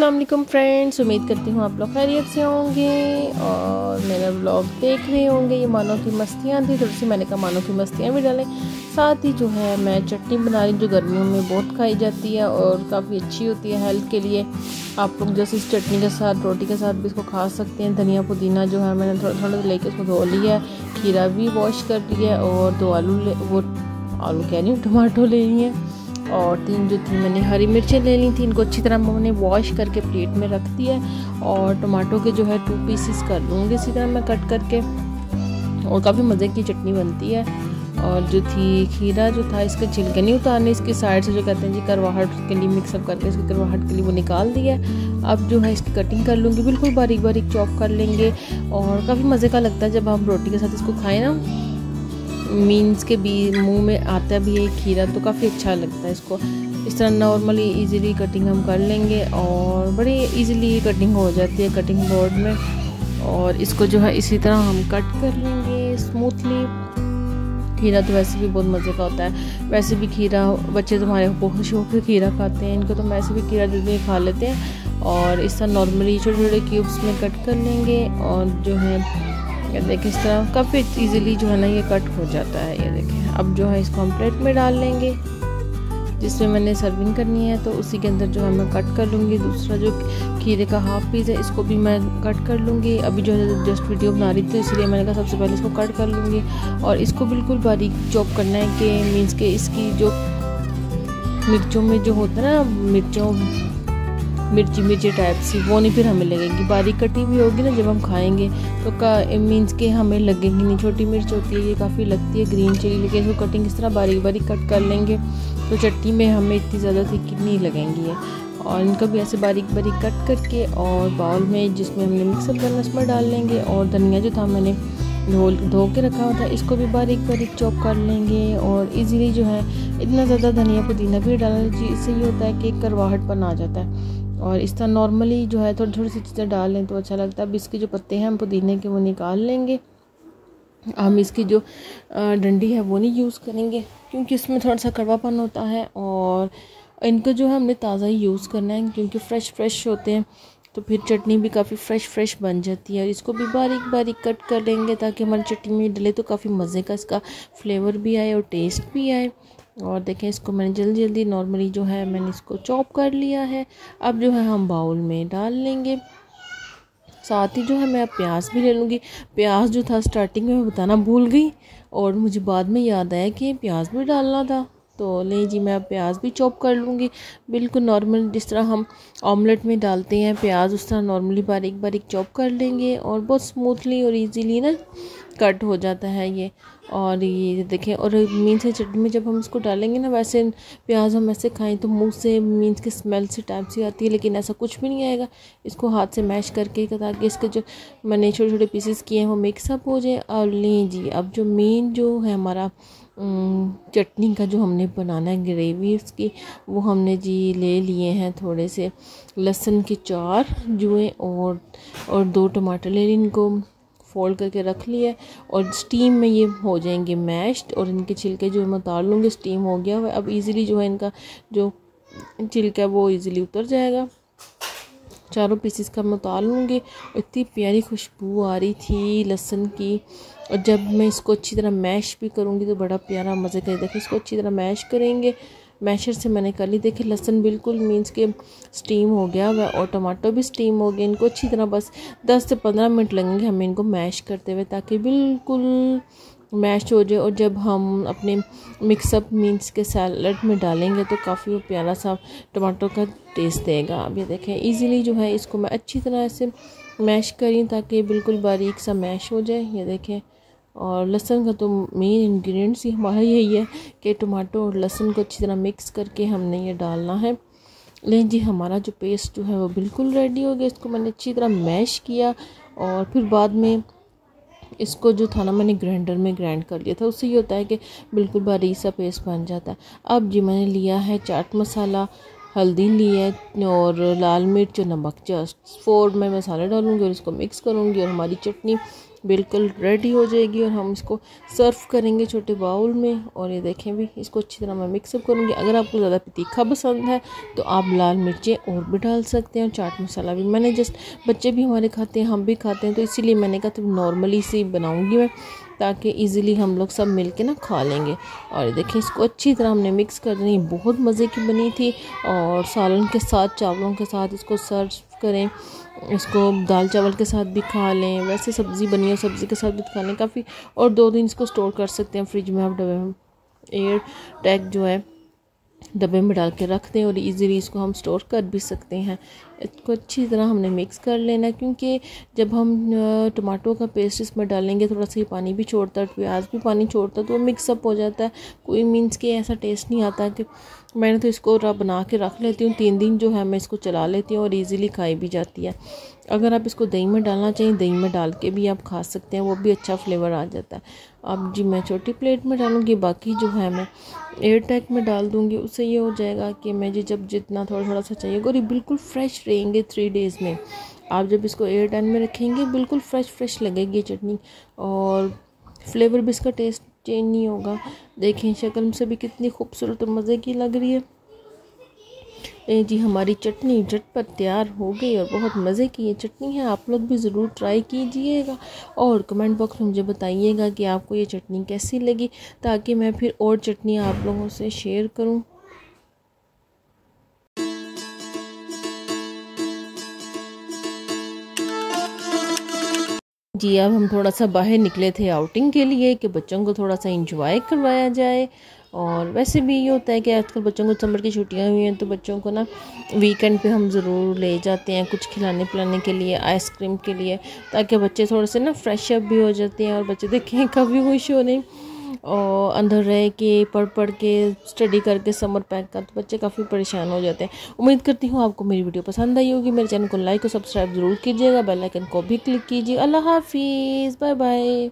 वालेकुम फ्रेंड्स, उम्मीद करती हूँ आप लोग खैरियत से होंगे और मेरा ब्लॉग देख रहे होंगे। ये मानो की मस्तियाँ थी, थोड़ी सी मैंने कहा मानो की मस्तियाँ भी डालें। साथ ही जो है, मैं चटनी बना रही जो गर्मियों में बहुत खाई जाती है और काफ़ी अच्छी होती है हेल्थ के लिए। आप लोग जैसे इस चटनी के साथ, रोटी के साथ भी इसको खा सकते हैं। धनिया पुदीना जो है, मैंने थोड़ा थोड़ा लेके उसको धो लिया है। खीरा भी वॉश कर लिया और दो आलू वो रही हूँ टमाटो ले लिए हैं। और तीन जो थी, मैंने हरी मिर्चें ले ली थी, इनको अच्छी तरह मैंने वॉश करके प्लेट में रख दिया है। और टमाटो के जो है टू पीसेस कर लूँगी इसी तरह मैं कट करके। और काफ़ी मज़े की चटनी बनती है। और जो थी, खीरा जो था, इसके छिलके नहीं उतारने, इसकी साइड से जो कहते हैं जी, करवाहट के लिए मिक्सअप करके इसकी करवाहट के लिए वो निकाल दिया है। अब जो है, इसकी कटिंग कर लूँगी, बिल्कुल बारीक बारीक चॉप कर लेंगे। और काफ़ी मज़े का लगता है जब हम रोटी के साथ इसको खाएँ ना। मीन्स के भी, मुँह में आता भी है खीरा तो काफ़ी अच्छा लगता है इसको। इस तरह नॉर्मली इजीली कटिंग हम कर लेंगे और बड़ी इजीली कटिंग हो जाती है कटिंग बोर्ड में। और इसको जो है, इसी तरह हम कट कर लेंगे स्मूथली खीरा तो वैसे भी बहुत मज़े का होता है। वैसे भी खीरा, बच्चे तुम्हारे बहुत शौक से खीरा खाते हैं, इनको तो हम वैसे भी खीरा जल्दी खा लेते हैं। और इस तरह नॉर्मली छोटे छोटे क्यूब्स में कट कर लेंगे और जो है ये देखिए इस तरह, काफ़ी इजीली जो है ना ये कट हो जाता है, ये देखें। अब जो है इसको हम प्लेट में डाल लेंगे, जिसमें मैंने सर्विंग करनी है तो उसी के अंदर जो है मैं कट कर लूँगी। दूसरा जो खीरे का हाफ़ पीस है, इसको भी मैं कट कर लूँगी। अभी जो है जस्ट वीडियो बना रही थी इसलिए मैंने कहा सबसे पहले इसको कट कर लूँगी। और इसको बिल्कुल बारीक चॉप करना है कि मीन्स के इसकी जो मिर्चों में जो होता है ना, मिर्चों मिर्ची मिर्ची टाइप सी, वो नहीं फिर हमें लगेगी। बारीक कटी हुई होगी ना, जब हम खाएँगे तो का मीन्स के हमें लगेगी नहीं। छोटी मिर्च होती है, ये काफ़ी लगती है ग्रीन चिली लेकिन इसको कटिंग इस तरह बारीक बारीक कट कर लेंगे तो चटनी में हमें इतनी ज़्यादा थिक नहीं लगेंगी है और इनको भी ऐसे बारीक बारीक कट करके, और बाउल में जिसमें हमने मिक्सअप करना, उसमें डाल लेंगे, और धनिया जो था मैंने धो धो के रखा हुआ था, इसको भी बारीक बारीक चॉप कर लेंगे, और इजीली जो है, इतना ज़्यादा धनिया पुदीना भी डालना चाहिए इससे ये होता है कि करवाहट बन आ जाता है। और इस तरह नॉर्मली जो है थोड़ी थोड़ी सी चीज़ें डाल लें तो अच्छा लगता है। अब इसके जो पत्ते हैं, हम पुदीने के वो निकाल लेंगे। हम इसकी जो डंडी है वो नहीं यूज़ करेंगे, क्योंकि इसमें थोड़ा सा कड़वापन होता है और इनको जो है हमने ताज़ा ही यूज़ करना है, क्योंकि फ़्रेश फ्रेश होते हैं तो फिर चटनी भी काफ़ी फ़्रेश फ्रेश बन जाती है। और इसको भी बारीक बारीक कट कर लेंगे ताकि हमारी चटनी में डले तो काफ़ी मज़े का इसका फ्लेवर भी आए और टेस्ट भी आए। और देखें, इसको मैंने जल्दी जल्दी नॉर्मली जो है मैंने इसको चॉप कर लिया है। अब जो है हम बाउल में डाल लेंगे। साथ ही जो है मैं प्याज भी ले लूँगी। प्याज जो था स्टार्टिंग में बताना भूल गई और मुझे बाद में याद आया कि प्याज भी डालना था। तो ले जी, मैं प्याज भी चॉप कर लूँगी। बिल्कुल नॉर्मल जिस तरह हम ऑमलेट में डालते हैं, प्याज उस तरह नॉर्मली बारीक बारीक चॉप कर लेंगे और बहुत स्मूथली और इजीली ना कट हो जाता है ये। और ये देखें, और मीन्स से चटनी में जब हम इसको डालेंगे ना, वैसे प्याज हम ऐसे खाएँ तो मुँह से मीन्स की स्मेल से टाइप सी आती है, लेकिन ऐसा कुछ भी नहीं आएगा। इसको हाथ से मैश करके ताकि इसके जो मैंने छोटे छोटे पीसेस किए हैं, वो मिक्सअप हो जाए। और लें जी, अब जो मेन जो है हमारा चटनी का जो हमने बनाना है ग्रेवी उसकी, वो हमने जी ले लिए हैं थोड़े से लहसुन के चार जुए और और दो टमाटर ले इनको। फोल्ड करके रख लिया और स्टीम में ये हो जाएँगे मैश्ड और इनके छिलके जो मैं उतार लूँगी स्टीम हो गया हुआ अब इजीली जो है इनका जो छिलका वो इजीली उतर जाएगा। चारों पीसेस का मैं उतार लूँगी इतनी प्यारी खुशबू आ रही थी लहसुन की। और जब मैं इसको अच्छी तरह मैश भी करूँगी तो बड़ा प्यारा मज़े का देखिए इसको अच्छी तरह मैश करेंगे। मैशर से मैंने कर ली। देखिए, लहसन बिल्कुल मीन्स के स्टीम हो गया हुआ और टमाटो भी स्टीम हो गए। इनको अच्छी तरह बस 10 से 15 मिनट लगेंगे हमें इनको मैश करते हुए ताकि बिल्कुल मैश हो जाए। और जब हम अपने मिक्सअप मीन्स के सैलड में डालेंगे तो काफ़ी वो प्यारा सा टमाटो का टेस्ट देगा। अब ये देखें इजीली जो है इसको मैं अच्छी तरह से मैश करी ताकि बिल्कुल बारीक सा मैश हो जाए। ये देखें और लहसुन का तो मेन इंग्रेडिएंट्स ही हमारा यही है कि टमाटो और लहसुन को अच्छी तरह मिक्स करके हमने ये डालना है। लेकिन जी, हमारा जो पेस्ट जो है वो बिल्कुल रेडी हो गया। इसको मैंने अच्छी तरह मैश किया और फिर बाद में इसको जो था ना मैंने ग्राइंडर में ग्राइंड कर लिया था। उससे ये होता है कि बिल्कुल बारीक सा पेस्ट बन जाता है। अब जी, मैंने लिया है चाट मसाला, हल्दी ली है और लाल मिर्च और नमक, जस्ट फोर में मसाले डालूँगी और इसको मिक्स करूँगी और हमारी चटनी बिल्कुल रेडी हो जाएगी और हम इसको सर्व करेंगे छोटे बाउल में और ये देखें भी, इसको अच्छी तरह मैं मिक्सअप करूँगी। अगर आपको ज़्यादा तीखा पसंद है तो आप लाल मिर्चें और भी डाल सकते हैं। और चाट मसाला भी मैंने जस्ट बच्चे भी हमारे खाते हैं, हम भी खाते हैं तो इसीलिए मैंने कहा तो नॉर्मली से बनाऊँगी मैं, ताकि इजीली हम लोग सब मिल के ना खा लेंगे। और देखिए इसको अच्छी तरह हमने मिक्स कर देनी बहुत मज़े की बनी थी और सालन के साथ, चावलों के साथ इसको सर्व करें। इसको दाल चावल के साथ भी खा लें, वैसे सब्ज़ी बनी हो, सब्ज़ी के साथ भी खा लें, काफ़ी और दो दिन इसको स्टोर कर सकते हैं फ्रिज में, आप डबे में। एयर टैग जो है, डब्बे में डाल के रख दें और इजीली इसको हम स्टोर कर भी सकते हैं। इसको अच्छी तरह हमने मिक्स कर लेना क्योंकि जब हम टमाटो का पेस्ट इसमें डालेंगे, थोड़ा सा पानी भी छोड़ता है, प्याज भी पानी छोड़ता है तो वो मिक्सअप हो जाता है। कोई मीन्स के ऐसा टेस्ट नहीं आता कि मैंने तो इसको बना के रख लेती हूँ। तीन दिन जो है मैं इसको चला लेती हूँ और ईज़िली खाई भी जाती है। अगर आप इसको दही में डालना चाहिए दही में डाल के भी आप खा सकते हैं, वो भी अच्छा फ्लेवर आ जाता है। अब जी मैं छोटी प्लेट में डालूँगी, बाकी जो है मैं एयर टैक में डाल दूँगी, उससे ये हो जाएगा कि मैं जी जब जितना थोड़ा थोड़ा सा चाहिए, और ये बिल्कुल फ्रेश रहेंगे थ्री डेज़ में। आप जब इसको एयर टैन में रखेंगे, बिल्कुल फ्रेश फ्रेश लगेगी चटनी, और फ्लेवर भी इसका टेस्ट चेंज नहीं होगा। देखें शक्ल से भी कितनी खूबसूरत और मज़े की लग रही है। ए जी, हमारी चटनी झट पर तैयार हो गई और बहुत मज़े की ये चटनी है। आप लोग भी ज़रूर ट्राई कीजिएगा और कमेंट बॉक्स में मुझे बताइएगा कि आपको ये चटनी कैसी लगी ताकि मैं फिर और चटनी आप लोगों से शेयर करूँ। जी, अब हम थोड़ा सा बाहर निकले थे आउटिंग के लिए कि बच्चों को थोड़ा सा इंजॉय करवाया जाए। और वैसे भी ये होता है कि आजकल बच्चों को समर की छुट्टियाँ हुई हैं तो बच्चों को ना वीकेंड पे हम ज़रूर ले जाते हैं कुछ खिलाने पिलाने के लिए आइसक्रीम के लिए, ताकि बच्चे थोड़े से ना फ्रेश अप भी हो जाते हैं और बच्चे देखें कभी खुश हो रहे और अंदर रह के पढ़ पढ़ के स्टडी करके समर पैक का तो बच्चे काफ़ी परेशान हो जाते हैं। उम्मीद करती हूँ आपको मेरी वीडियो पसंद आई होगी। मेरे चैनल को लाइक और सब्सक्राइब ज़रूर कीजिएगा। बेल आइकन को भी क्लिक कीजिए। अल्लाह हाफिज़। Bye bye